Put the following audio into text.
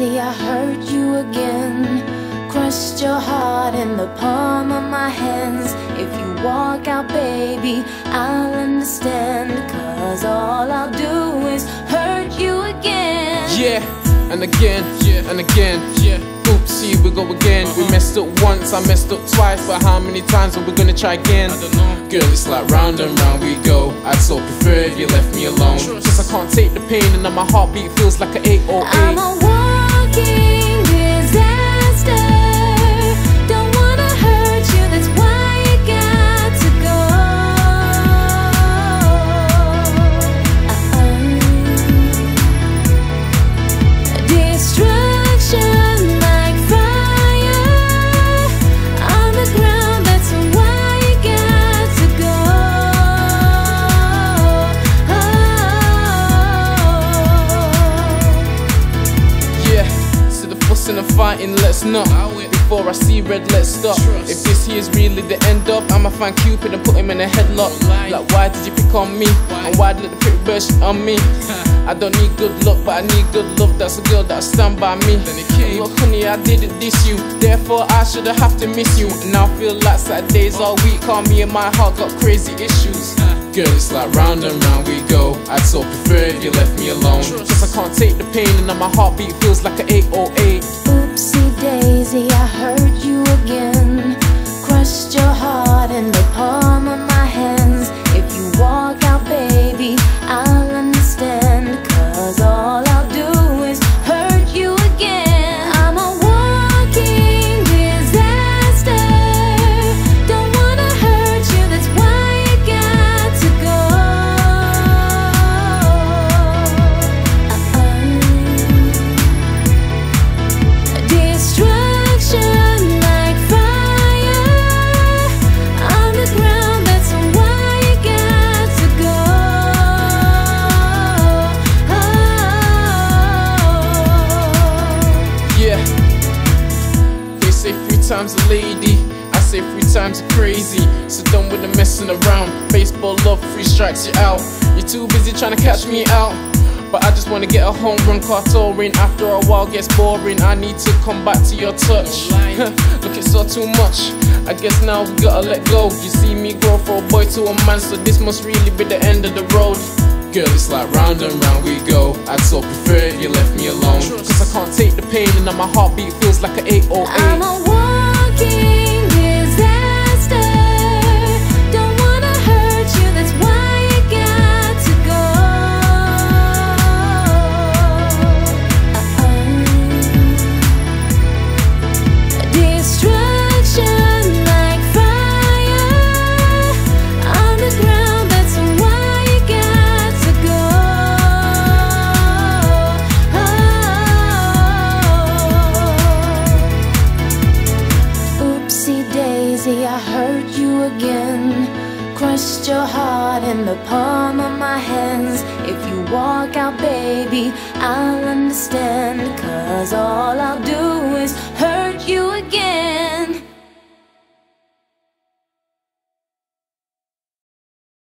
daisy, I hurt you again. Crushed your heart in the palm of my hands. If you walk out, baby, I'll understand. Cause all I'll do is hurt you again. Yeah, and again, yeah, and again, yeah. Oopsie, we go again. We uh-huh. messed up once, I messed up twice, but how many times are we gonna try again? I don't know. Girl, it's like round and round we go. I'd so prefer if you left me alone. Cause I can't take the pain, and now my heartbeat feels like an 808. I'm so the fussing fighting, let's not. Before I see red, let's stop. If this here's really the end up, I'ma find Cupid and put him in a headlock. Like, why did you pick on me? And why did the pretty bird on me? I don't need good luck, but I need good love. That's a girl that'll stand by me. Look, honey, I didn't diss you. Therefore, I should've have to miss you. Now I feel like Saturdays all week. Call me and my heart got crazy issues. Girl, it's like round and round we go. I'd so prefer if you left me alone. Cause I can't take the pain, and now my heartbeat feels like an 808. Oopsie daisy, I hurt times a lady. I say three times a crazy. So done with the messing around. Baseball love, three strikes you out. You're too busy trying to catch me out. But I just wanna get a home run car touring. After a while gets boring. I need to come back to your touch. Look, it's all too much. I guess now we gotta let go. You see me grow from a boy to a man, so this must really be the end of the road. Girl, it's like round and round we go. I'd so prefer if you left me alone. Cause I can't take the pain, and now my heartbeat feels like an 808. I'm a easy, I hurt you again. Crushed your heart in the palm of my hands. If you walk out, baby, I'll understand. Cause all I'll do is